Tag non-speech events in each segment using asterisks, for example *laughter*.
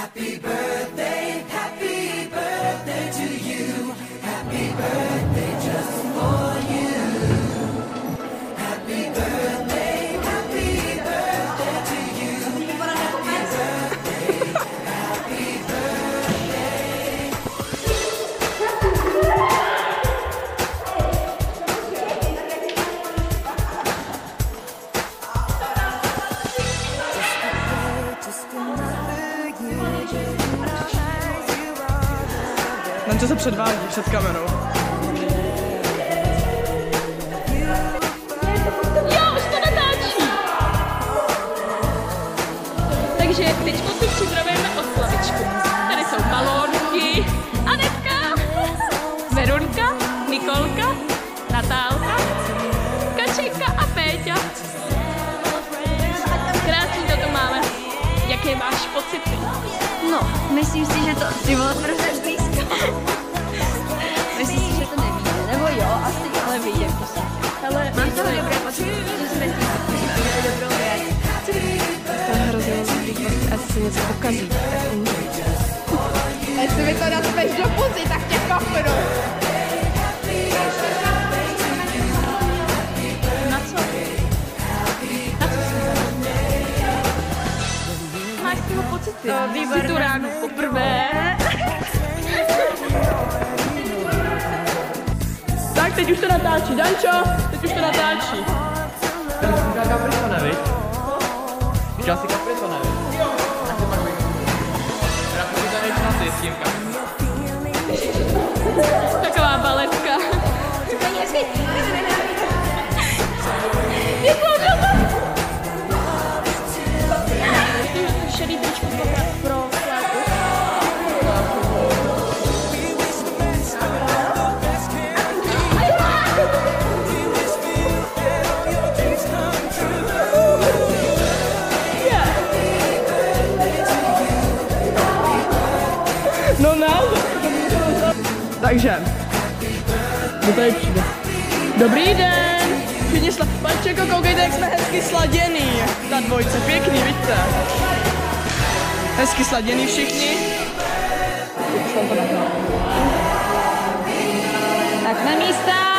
Na co předvádí před kamerou? Jo, už to natáčí. Takže teď si připravujeme oslavičku. Tady jsou balónky, Anetka, Verunka, Nikolka, Natálka, Kačenka a Péťa. Krásný to tu máme. Jaké máš pocity? No, myslím si, že to ty vole prostě blízko. Toho dobré jsme udělali dobrou věc. To je hrozně dobrý pocit, asi se něco pokazí. tak umře. Jestli mi to naspeš do puzy, tak tě kopnu. na co? Na co Máš z toho pocity? No, Jsi tu ráno poprvé. Teď už to natáčí. Dančo, teď už to natáčí. Říkal kaprisone, viď? Říkal si kaprisone, viď? Jo. Tak to pak. Teda pokud to ty s tím Taková Takže. Kdo tady přijde? Dobrý den. Všichni sla... Pančeko, koukejte, jak jsme hezky sladěný. Ta dvojce, pěkný, vidíte. Hezky sladěný všichni. Tak na místa.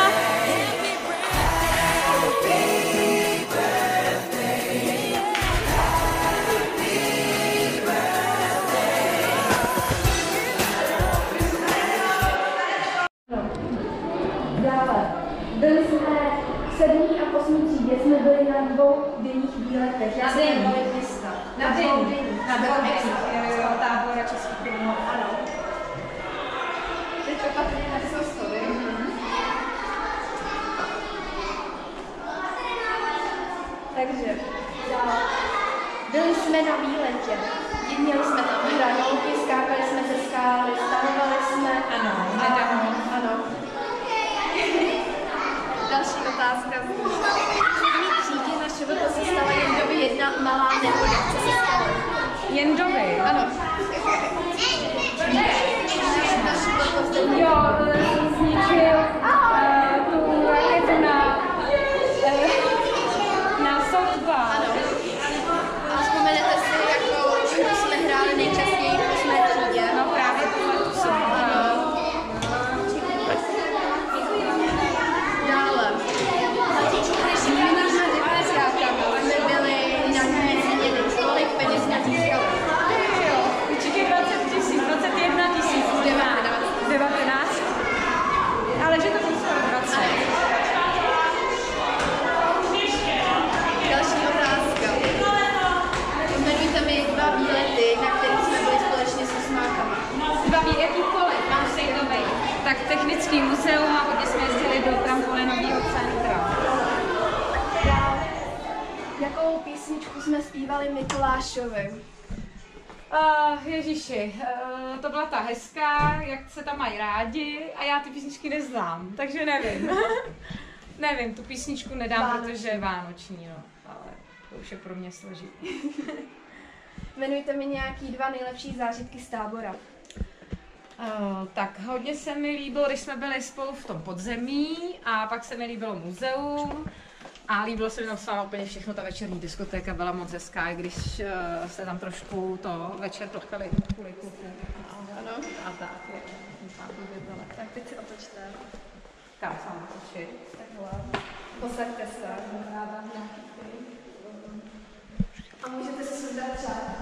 Jmenovali města. Na denních. Na dvou denních. Tábora českých filmů. Ano. Teď opatrně stoly. Takže. Byli jsme na výletě. Měli jsme tam hranolky, skákali jsme ze skály, stahovali jsme. Ano, ano, ano. Další otázka. V první třídě na ŠVP se stala Jendovi jedna malá nehoda. Co se stalo? Jendovi. Ano. Na ŠVP zde Jo, zničil uh, tu raketu na, uh, na softball. Ano. A vzpomenete si, jako, že jsme hráli nejčastěji v osmé třídě? No právě tohle tu jsem. Ano. Dále. S jinými depresiákami jsme byli na měsíně, kolik peněz jsme získali? Určitě 20 tisíc, 21 tisíc, 19. Ale že to bylo skoro 20. Další otázka. Jmenujte mi dva výlety, na kterých jsme byli společně s osmákama. Baví jakýkoliv, mám stejnový. Tak technický muzeum a hodně jsme jezdili do trampolinového centra. Dál. Jakou písničku jsme zpívali Mikulášovi? Uh, Ježíši, uh, to byla ta hezká, jak se tam mají rádi a já ty písničky neznám, takže nevím. *laughs* nevím, tu písničku nedám, Vánoční. protože je vánoční, no. Ale to už je pro mě složitý. *laughs* Jmenujte mi nějaký dva nejlepší zážitky z tábora. Uh, tak hodně se mi líbilo, když jsme byli spolu v tom podzemí a pak se mi líbilo muzeum A líbilo se mi tam s váma úplně všechno, ta večerní diskotéka byla moc hezká, i když uh, se tam trošku to večer plakali kvůli kluku. Ano. A tak, je. Tak, teď si otočte. Kam se mám točit? Takhle. Posaďte se. Ráda nějaký. A můžete si sundat čáp.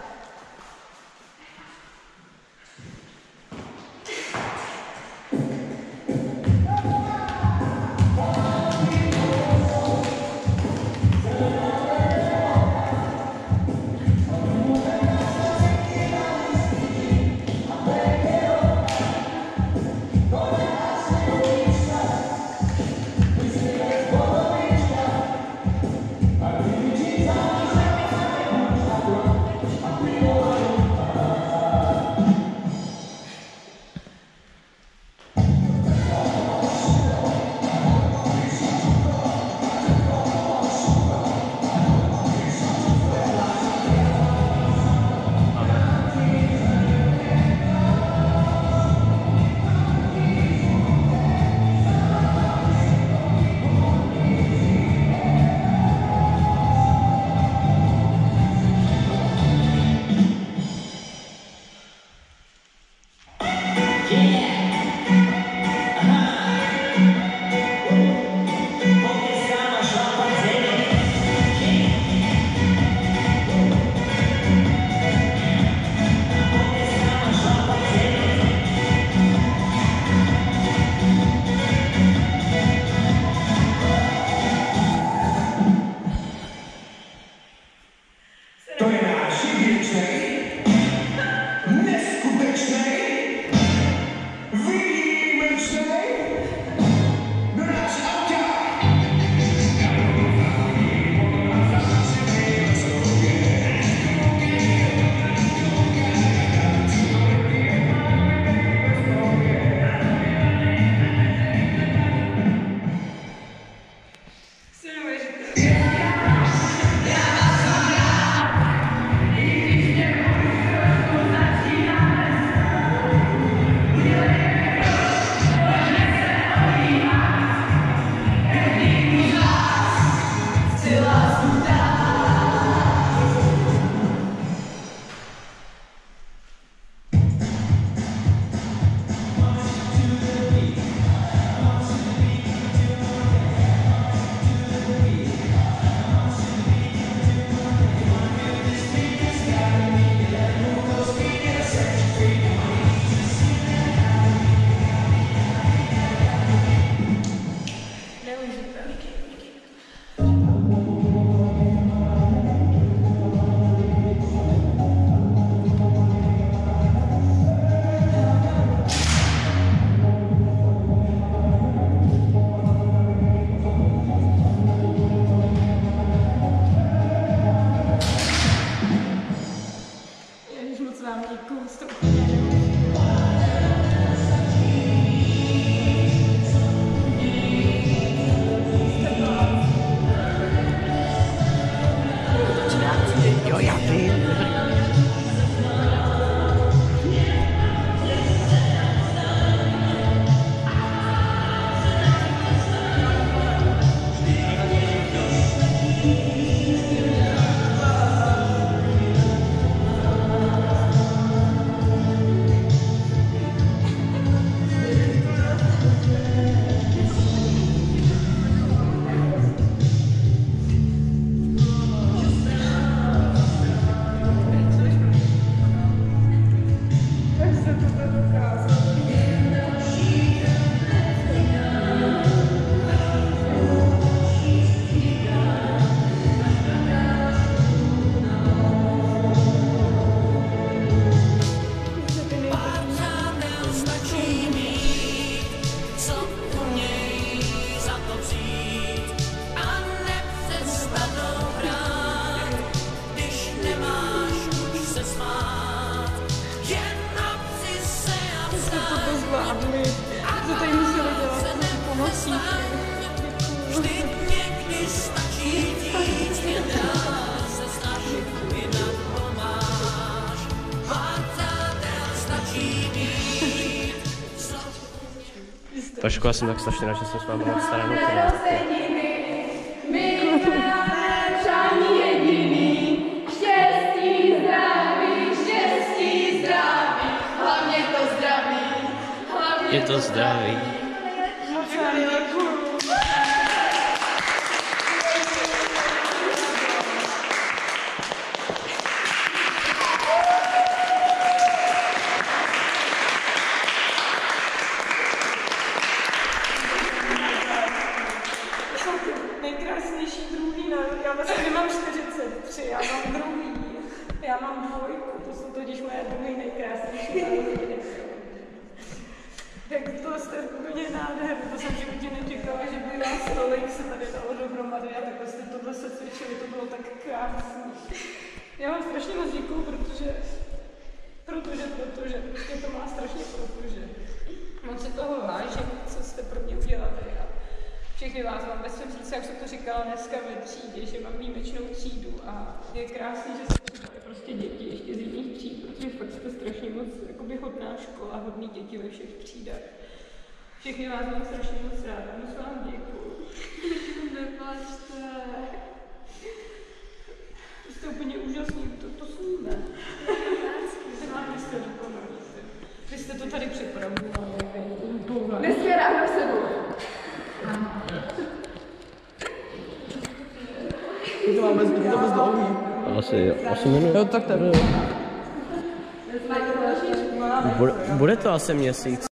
Trošku já jsem tak strašně rád, že jsem s vámi na stranu. Je to zdraví. Tak to jste úplně nádherný, to jsem životě nečekala, že by vás tolik se tady dalo dohromady a takhle jste tohle se cvičili, to bylo tak krásné. Já vám strašně moc děkuju, protože, protože, protože, prostě to má strašně protože. Moc si toho vážím, co jste pro mě udělali a všechny vás mám ve svém srdci, jak jsem to říkala dneska ve třídě, že mám výjimečnou třídu a je krásné, že přidaly prostě děti ještě z jiných tříd, protože fakt jste strašně moc jakoby hodná škola, hodný děti ve všech třídách. Všechny vás mám strašně moc ráda, moc vám děkuju. *laughs* Neplačte. Jste úplně úžasný, to, to sníme. Vy máte jste dokonalí. Vy jste to tady připravovali. Dneska ráno se jdu. My to máme, my to máme dlouhý. Asi 8 minut. Jo, tak to. Bude, bude to asi měsíc.